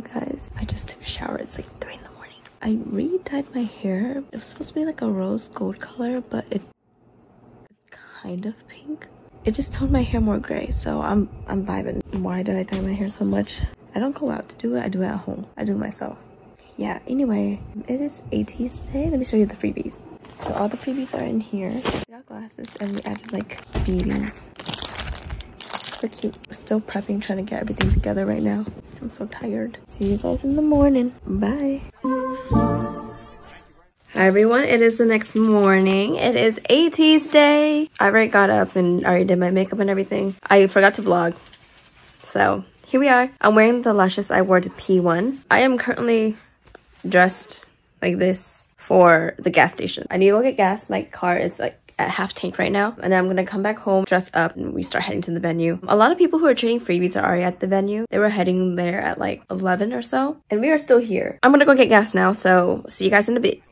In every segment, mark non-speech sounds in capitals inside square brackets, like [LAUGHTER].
Guys, I just took a shower. It's like 3 in the morning. I re-dyed my hair. It was supposed to be like a rose gold color, but it, it's kind of pink. It just toned my hair more gray, so I'm I'm vibing. Why did I dye my hair so much? I don't go out to do it, I do it at home. I do it myself. Yeah, anyway, it is ATEEZ today. Let me show you the freebies. So all the freebies are in here. We got glasses and we added like beads super cute. We're still prepping, trying to get everything together right now. I'm so tired. See you guys in the morning. Bye. Hi everyone, it is the next morning. It is ATEEZ day. I already got up and already did my makeup and everything. I forgot to vlog. So here we are. I'm wearing the lashes I wore to P1. I am currently dressed like this for the gas station. I need to go get gas. My car is like at half tank right now and I'm gonna come back home dress up and we start heading to the venue a lot of people who are trading freebies are already at the venue they were heading there at like 11 or so and we are still here I'm gonna go get gas now so see you guys in a bit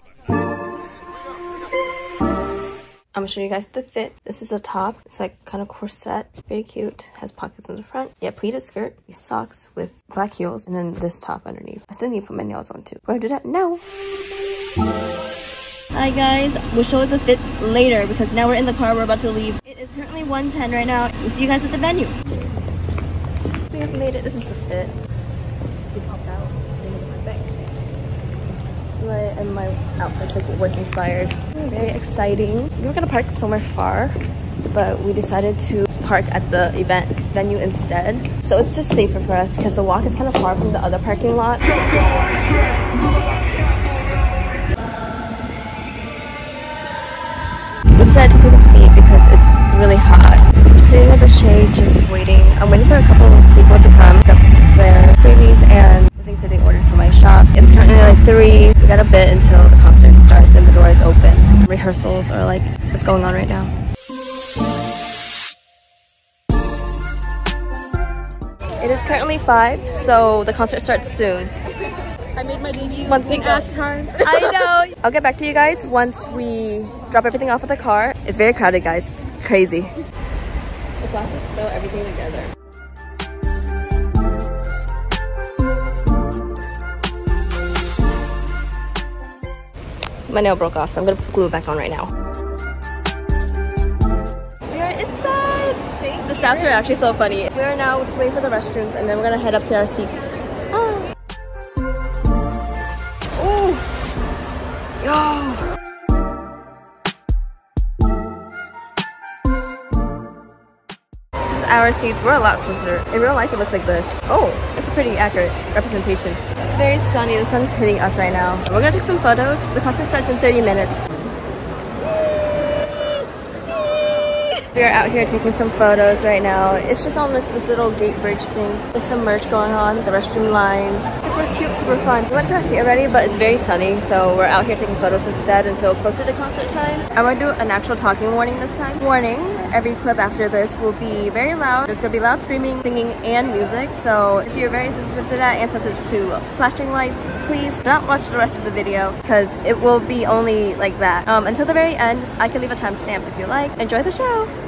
I'm gonna show you guys the fit. This is a top. It's like kind of corset. Very cute. Has pockets in the front. Yeah, pleated skirt. These socks with black heels. And then this top underneath. I still need to put my nails on too. We're gonna do that now. Hi guys, we'll show you the fit later because now we're in the car, we're about to leave. It is currently 110 right now. We'll see you guys at the venue. So we have made it, this is the fit. We pop out, my bag. So and my outfit's like work inspired. Very exciting. We were gonna park somewhere far, but we decided to park at the event venue instead. So it's just safer for us because the walk is kind of far from the other parking lot. Oh decided to take a seat because it's really hot. We're sitting at the shade just waiting. I'm waiting for a couple of people to come pick up their freebies and the things that they ordered for my shop. It's currently like 3. We got a bit until the concert starts and the door is open. Rehearsals are like what's going on right now. It is currently 5, so the concert starts soon. I made my debut once we Ash Tarn. [LAUGHS] I know. I'll get back to you guys once we drop everything off at the car. It's very crowded, guys. Crazy. The glasses throw everything together. My nail broke off, so I'm gonna glue it back on right now. We are inside! Thank the staffs are actually so funny. We are now just waiting for the restrooms and then we're gonna head up to our seats. Our seats were a lot closer. In real life, it looks like this. Oh, it's a pretty accurate representation. It's very sunny. The sun's hitting us right now. We're gonna take some photos. The concert starts in 30 minutes. We are out here taking some photos right now. It's just on this little gate bridge thing. There's some merch going on, the restroom lines. Super cute, super fun. We went to our seat already, but it's very sunny, so we're out here taking photos instead until closer to concert time. I'm gonna do an actual talking warning this time. Warning, every clip after this will be very loud. There's gonna be loud screaming, singing, and music. So if you're very sensitive to that and sensitive to flashing lights, please do not watch the rest of the video because it will be only like that. Um, until the very end, I can leave a timestamp if you like. Enjoy the show!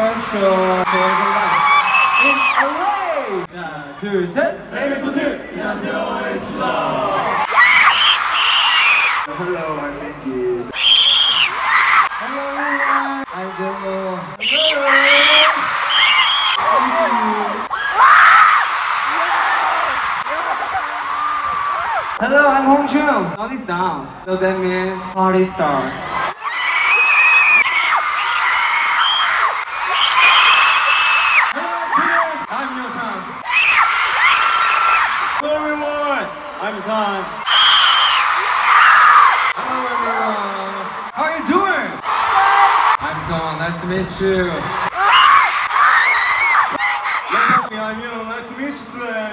In LA. way 하나 둘셋 에이비소드 안녕하세요 Hello I'm Mingi Hello I'm Jongho Hello, I'm Hongjoong. Is down. So that means party start. I'm San. Hello everyone. How are you doing? I'm Son. Nice to meet you. Look. I'm you. Nice to meet you today.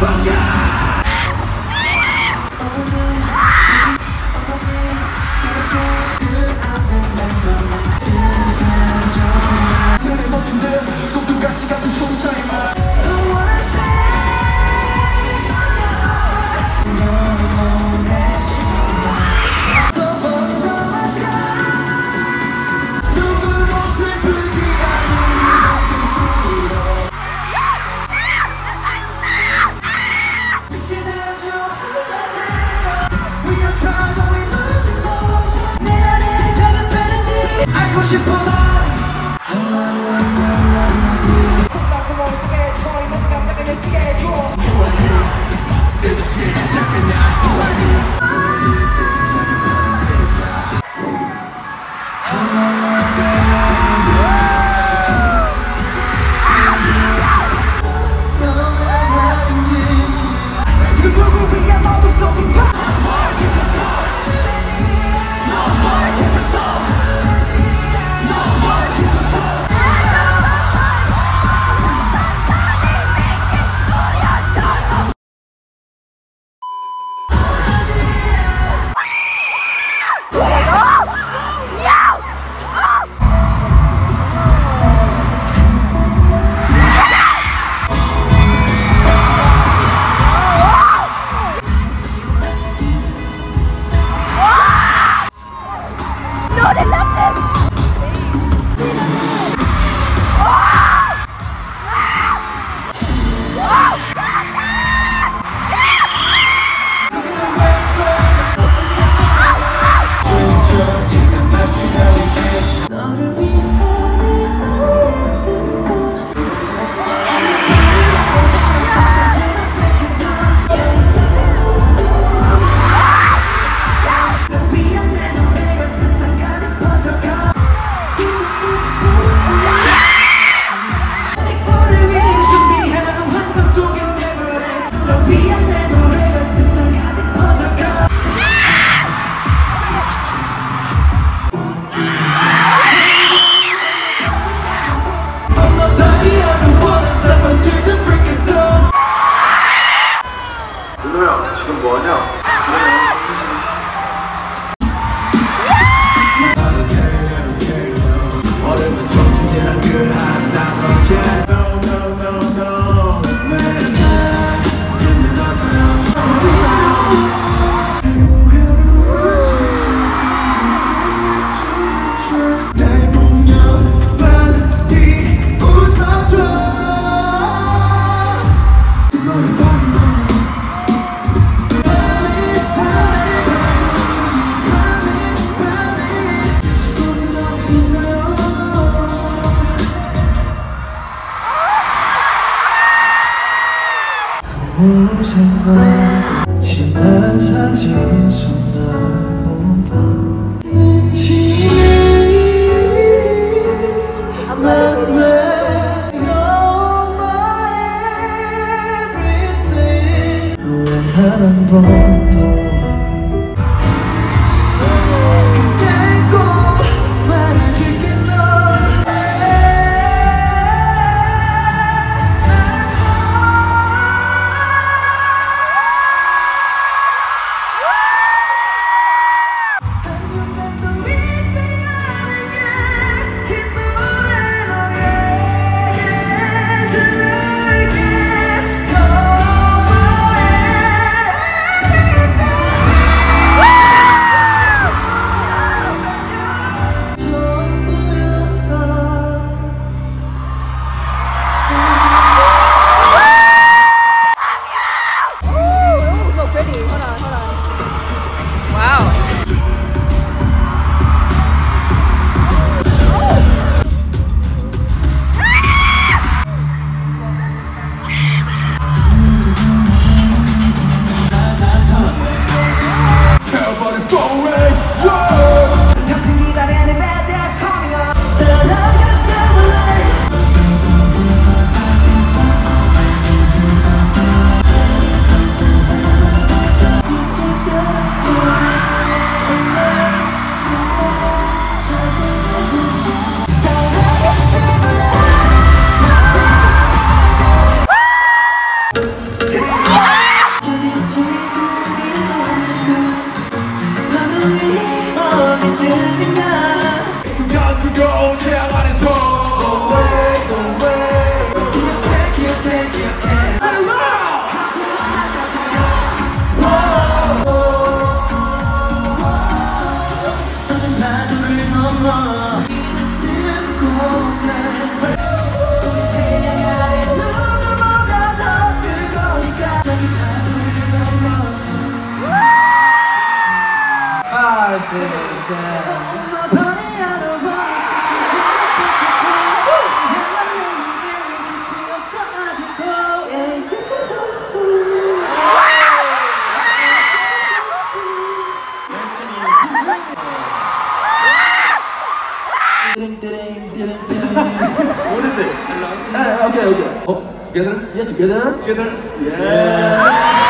No together? Yeah, together. Together? 떨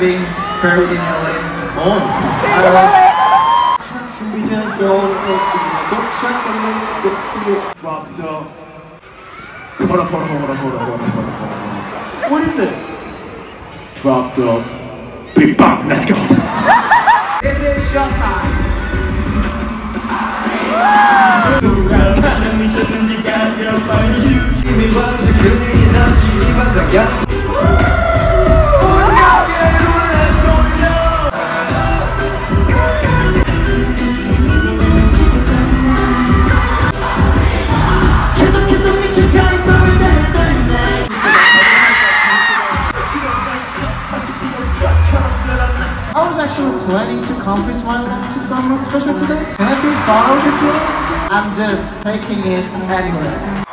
being buried in LA. 어. I was 준비된 영혼을 이제 도착하는 그 Drop the. Hold up, hold up, hold up, hold up, hold up, hold up, hold up. What is it? Drop the. Big bang. Let's go. I Taking it anyway.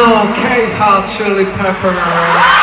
You know K Hot Chili Pepper?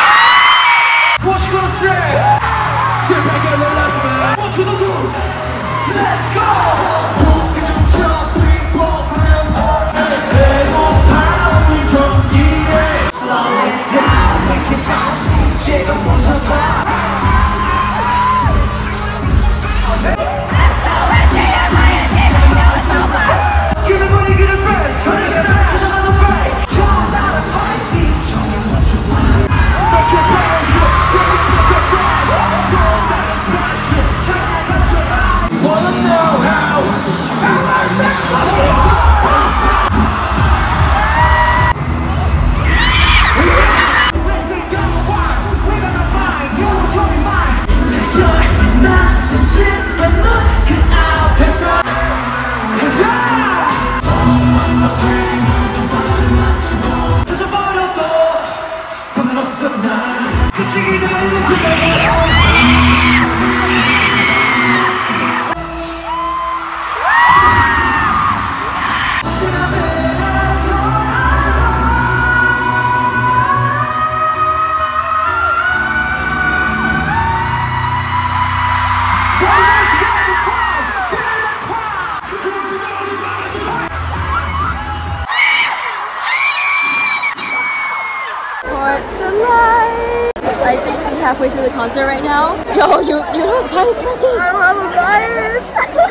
Halfway through the concert right now. [LAUGHS] Yo, you you don't have bias ranking. I don't have a bias.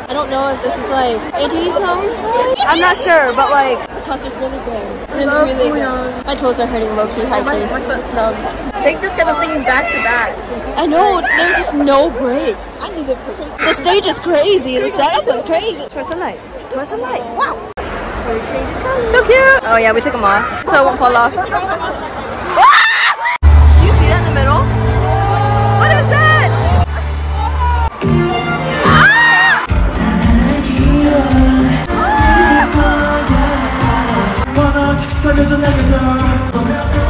[LAUGHS] I don't know if this is like AT zone time. I'm not sure, but like the concert's really good. Really, really good. My toes are hurting low key, high oh, key. My, my foot's numb. They just kept singing back to back. I know, there was just no break. I need a break. The stage is crazy. The setup was crazy. Towards the light. Towards the light. Wow. So cute. Oh yeah, we took them off so it won't fall off. We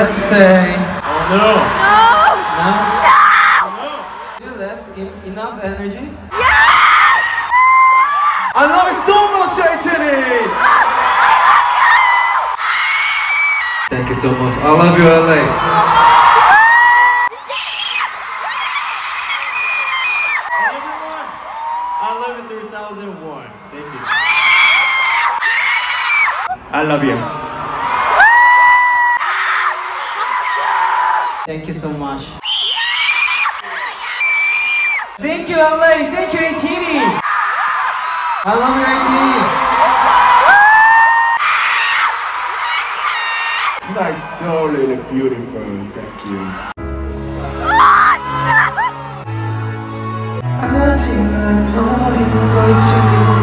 have to say. Oh no! No! No! no. You left en- enough energy? Yeah! I love you so much, Shaytini! Thank you so much. I love you, LA. Everyone, I love it 3001. Thank you. I love you. Thank you so much. Thank you, LA. Thank you, ATD. I love you, AT. Tonight is so really beautiful. Thank you. 아직은 어린 걸지 몰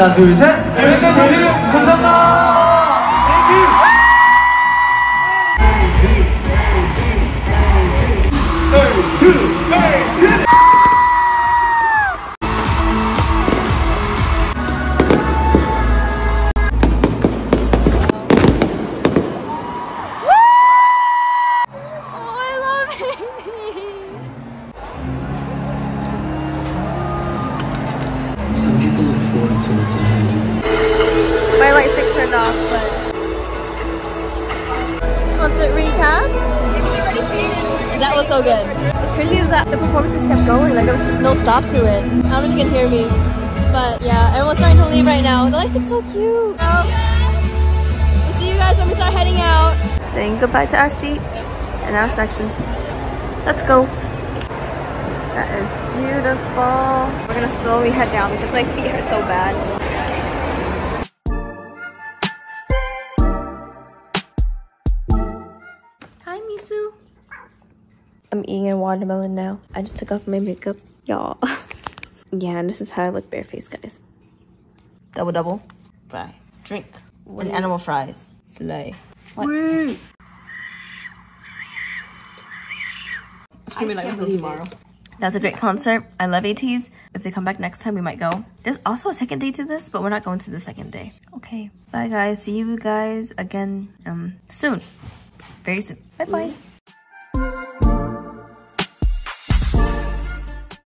하나, 둘, 셋. so cute. Well, we'll see you guys when we start heading out. Saying goodbye to our seat and our section. Let's go. That is beautiful. We're gonna slowly head down because my feet hurt so bad. Hi, Misu. I'm eating a watermelon now. I just took off my makeup, y'all. [LAUGHS] yeah, and this is how I look barefaced, guys. Double double. Fry. Drink. And animal fries. Slay. What? Screaming like tomorrow. That's a great concert. I love ATEEZ. If they come back next time, we might go. There's also a second day to this, but we're not going to the second day. Okay. Bye, guys. See you guys again um soon. Very soon. Bye-bye.